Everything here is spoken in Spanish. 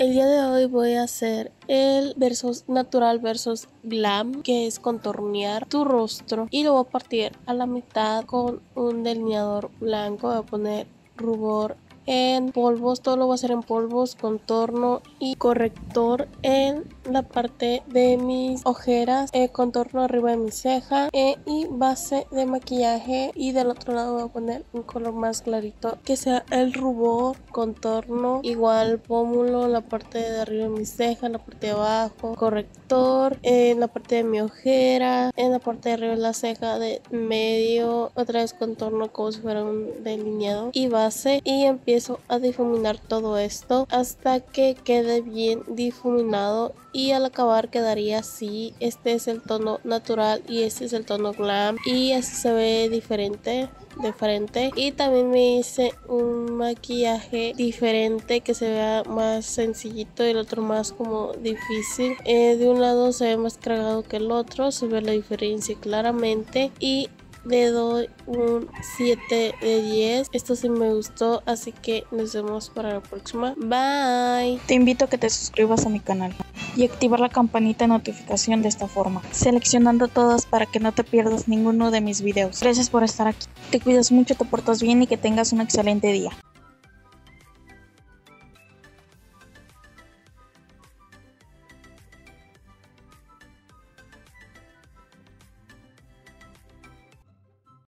El día de hoy voy a hacer el versus natural versus glam, que es contornear tu rostro y lo voy a partir a la mitad con un delineador blanco. Voy a poner rubor en polvos, todo lo voy a hacer en polvos, contorno y corrector en la parte de mis ojeras, eh, contorno arriba de mi ceja eh, y base de maquillaje. Y del otro lado voy a poner un color más clarito que sea el rubor, contorno, igual pómulo, la parte de arriba de mi ceja, la parte de abajo, corrector en la parte de mi ojera, en la parte de arriba de la ceja de medio, otra vez contorno como si fuera un delineado. Y base y empiezo a difuminar todo esto hasta que quede bien difuminado y al acabar quedaría así. Este es el tono natural y este es el tono glam y así se ve diferente de frente. Y también me hice un maquillaje diferente que se vea más sencillito y el otro más como difícil. Eh, de un lado se ve más cargado que el otro se ve la diferencia claramente y le doy un 7 de 10. Esto sí me gustó, así que nos vemos para la próxima. Bye. Te invito a que te suscribas a mi canal y activar la campanita de notificación de esta forma, seleccionando todas para que no te pierdas ninguno de mis videos. Gracias por estar aquí. Te cuidas mucho, te portas bien y que tengas un excelente día.